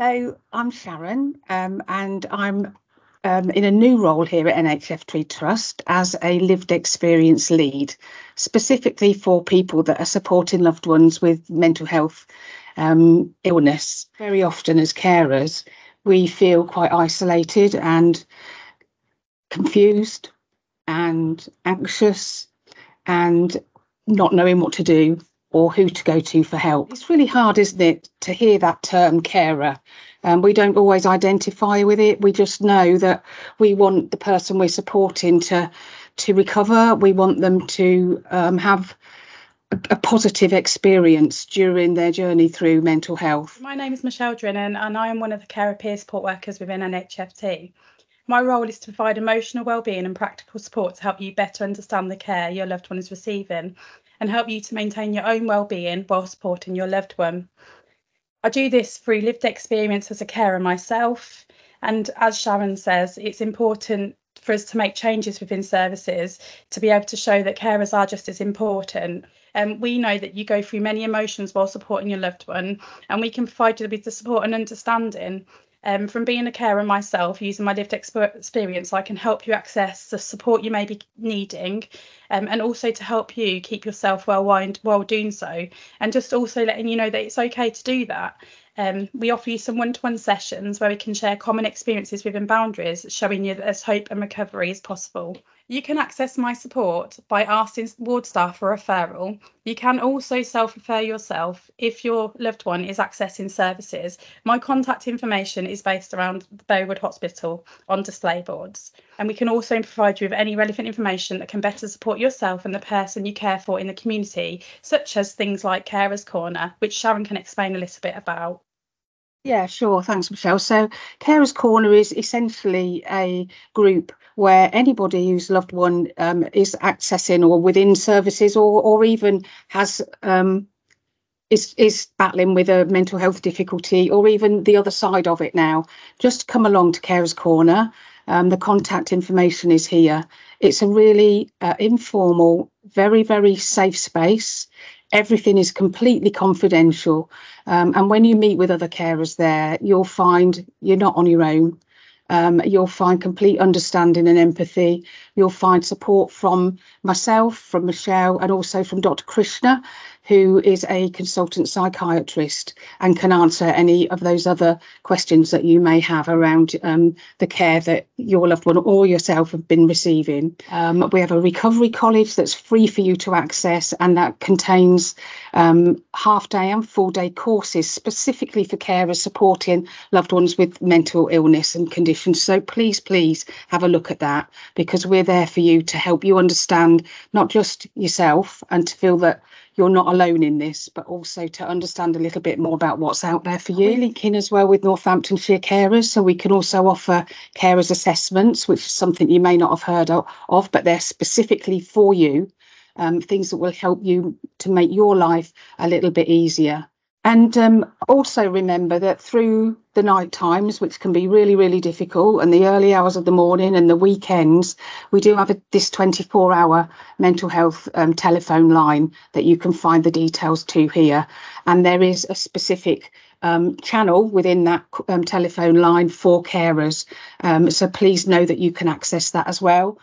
So I'm Sharon, um, and I'm um, in a new role here at NHFT Trust as a lived experience lead, specifically for people that are supporting loved ones with mental health um, illness. Very often, as carers, we feel quite isolated and confused and anxious and not knowing what to do or who to go to for help. It's really hard, isn't it, to hear that term carer. Um, we don't always identify with it. We just know that we want the person we're supporting to to recover. We want them to um, have a, a, positive experience during their journey through mental health. My name is Michelle Drinnen, and I am one of the carer peer support workers within NHFT. My role is to provide emotional well-being and practical support to help you better understand the care your loved one is receiving and help you to maintain your own well-being while supporting your loved one. I do this through lived experience as a carer myself, and as Sharon says, it's important for us to make changes within services to be able to show that carers are just as important. And um, we know that you go through many emotions while supporting your loved one, and we can provide you with the support and understanding um, from being a carer myself, using my lived experience, I can help you access the support you may be needing, um, and also to help you keep yourself well while doing so, and just also letting you know that it's okay to do that. Um, we offer you some one-to-one sessions where we can share common experiences within boundaries, showing you that there's hope and recovery is possible. You can access my support by asking ward staff for referral. You can also self-refer yourself if your loved one is accessing services. My contact information is based around the Berrywood Hospital on display boards. And we can also provide you with any relevant information that can better support yourself and the person you care for in the community, such as things like Carers Corner, which Sharon can explain a little bit about. Yeah, sure. Thanks, Michelle. So, Carers Corner is essentially a group where anybody whose loved one um, is accessing or within services or or even has um, is is battling with a mental health difficulty or even the other side of it now, just come along to Carers Corner. Um, the contact information is here. It's a really uh, informal, very very safe space everything is completely confidential. Um, and when you meet with other carers there, you'll find you're not on your own. Um, you'll find complete understanding and empathy. You'll find support from myself, from Michelle, and also from Dr. Krishna, who is a consultant psychiatrist and can answer any of those other questions that you may have around um, the care that your loved one or yourself have been receiving. Um, we have a recovery college that's free for you to access and that contains um, half day and full day courses specifically for carers supporting loved ones with mental illness and conditions. So please, please have a look at that because we're there for you to help you understand not just yourself and to feel that you're not alone in this, but also to understand a little bit more about what's out there for you. We link in as well with Northamptonshire Carers, so we can also offer carers assessments, which is something you may not have heard of, but they're specifically for you, um, things that will help you to make your life a little bit easier. And um, also remember that through the night times, which can be really, really difficult, and the early hours of the morning and the weekends, we do have a, this 24 hour mental health um, telephone line that you can find the details to here. And there is a specific um, channel within that um, telephone line for carers. Um, so please know that you can access that as well.